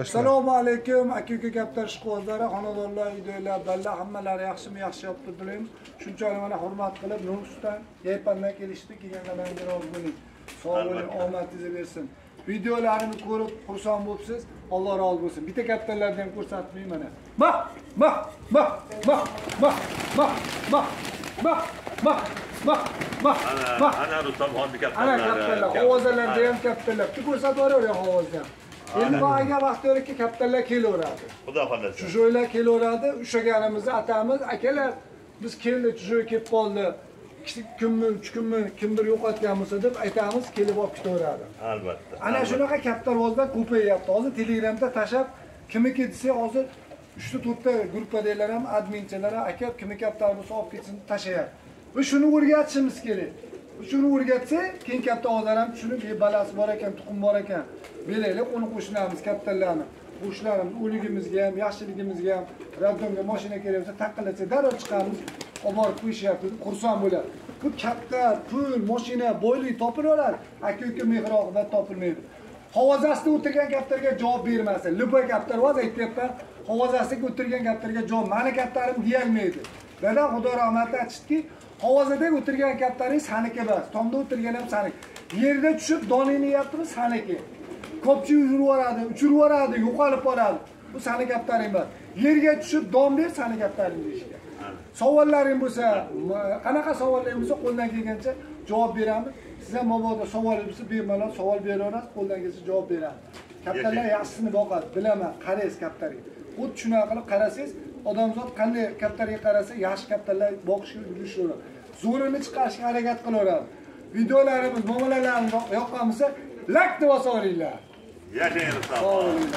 Assalomu alaykum aka uka kaptar ishqibozlari xonadonlar uydagilar ballar hammalari yaxshimi yaxshi yopdi dilayman shunchalik mana hurmat qilib nukusdan yaypandan kelishdi kelganlaringga rozi bo'ling sog' bo'ling omadingizni bersin videolarimni ko'rib xursand bo'libsiz alloh rozi bo'lsin bitta kaptarlarni ham ko'rsatmay mana bah bah bah bah bah bah bah bah bah bah Ana, bah ana Rustamxon ana kaptarlari. kaptarlar hovazalarda ham kaptarlar bitta ko'rsatib yuboraver hovuzda ham endi boyaga vaqt yo'lakka kaptarlar kelaveradi. Xudo xohlasa. chujuylar kelaveradi ushlaganimizni atamiz akalar biz keldi chujuy kelib qoldi. Ikki kunmi uch kunmi kimdir yo'qotgan bo'lsa deb aytamiz kelib olib ketaveradi. Albatta. ana shunaqa kaptarvozlar ko'payyapti hozir telegramda tashlab kimniki desak hozir uchta to'rtta gruppadagilar ham adminchalar ham aka kimni kaptar bo'lsa olib ketsin tashlayapti. Biz shuni o'rgatishimiz kerak shuni o'rgatsa keyin katta odamlar ham tushunib "E, balasi bor ekan tuxum bor ekan beraylik qo'ni qo'shnilarimiz kattalarni qo'shnilarimiz o'ligimizga ham yaxshiligimizga ham роддомga mashina kerak bo'lsa taqillatsa darrov chiqamiz olib borib qo'yishyapti deb xursand bo'ladi bu katta pul mashina boylik topilaveradi aka uka mehr oqibat topilmaydi. Hovozasida o'tirgan kaptarga javob bermasa любой kaptar hozir aytyapman hovuzasida o'tirgan kaptarga javob mani kaptarim deyolmaydi. Dada xudo rahmat aytishdiki hovuzada o'tirgan kaptaring saniki emas tomda o'tirgan ham saniki yerda tushib doningni yeyaptimi saniki. Ko'pchilik yurib yuboradi uchirib yuboradi yo'qolib qoladi bu sani kaptaring emas. Yerga tushib don ber sani kaptaring deyishgan savollaring bo'lsa qanaqa savollaring bo'lsa qo'ldan kelgancha javob beramiz. Siz ham mabodo savolingiz bo'lsa bemalol savol beraverasiz qo'ldan kelsa javob beramiz. Kaptarlar yaxshisini boqadi bilaman qaraysiz kaptarga xuddi shunaqa qilib qarasangiz odamzod qanday kaptarga qarasa yaxshi kaptarlar boqishga urishaveradi zo'rini chiqarishga harakat qilaveradi. Videolarimiz muomalalarimiz yoqqan bo'lsa lak deb bosaveringlar Yashang sog'